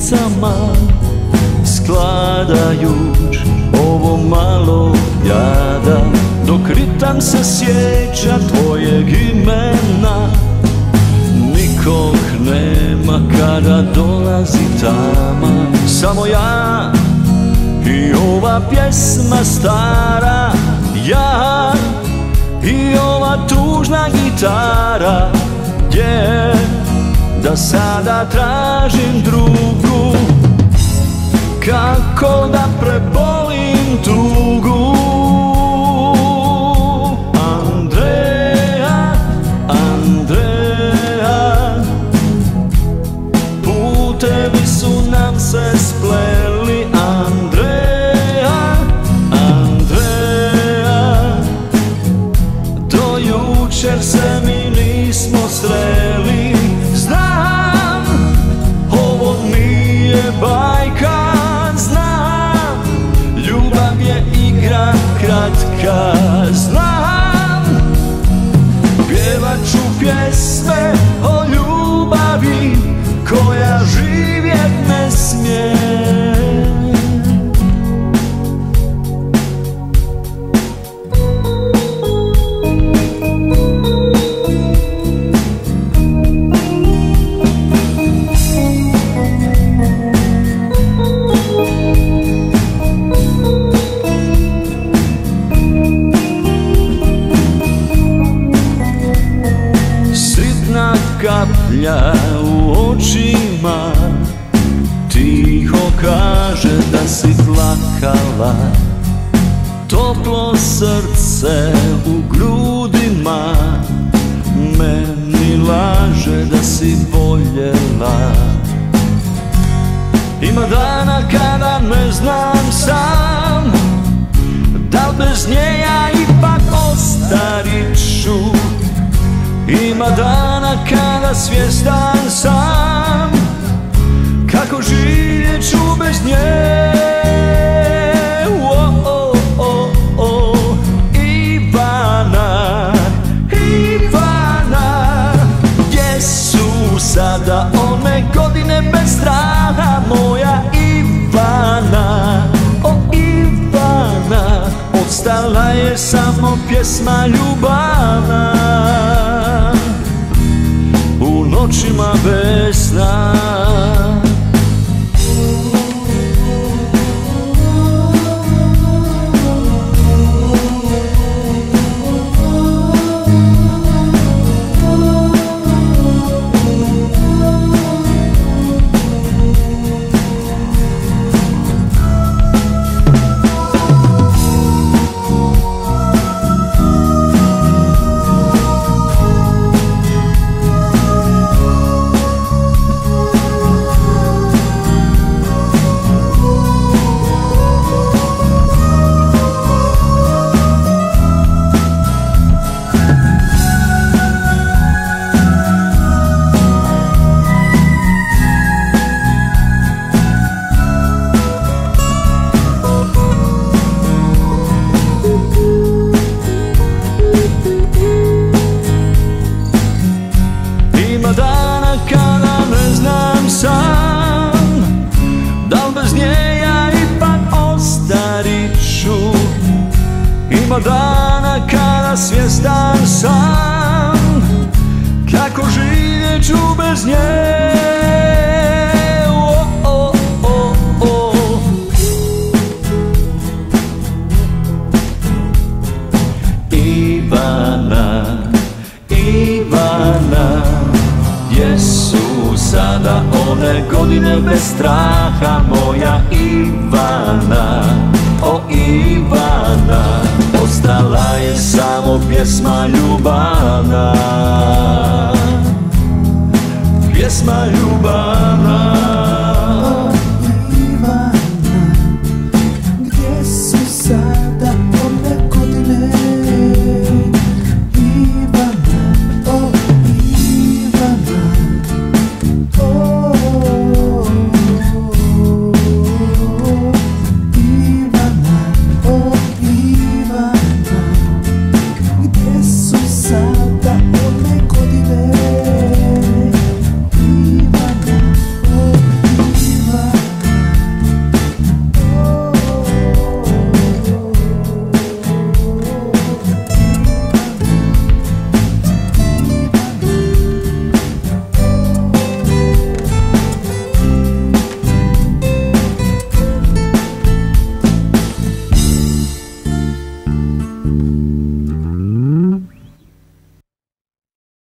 ulicama Skladajuć ovo malo jada. Dok ritam se sjeća tvojeg imena Nikog nema kada dolazi tama. Samo ja i ova pjesma stara Ja i ova tužna gitara Gdje da sada tražim drugu. Kako da prebolim tugu? Andreja, Andreja Putevi su nam se spleli. Andreja, Andreja Do jučer se mi Cause kaplja u očima. Tiho kaže da si plakala. Toplo srce u grudima. Meni laže da si voljela Ima dana kada ne znam sam Da bez nje ja ipak ostarit ću. Ima dana kada svjestan sam Kako živjet ću bez o, o, o, o. Ivana, Ivana Gdje su sada one godine bez straha Moja Ivana, o Ivana Ostala je samo pjesma ljubavna Ima dana kada svjestan sam Kako živjet ću bez nje. O, o. Ivana, Ivana Gdje su sada one godine bez straha Moja Ivana, o Ivana Ostala je samo pjesma ljubavna Pjesma ljubavna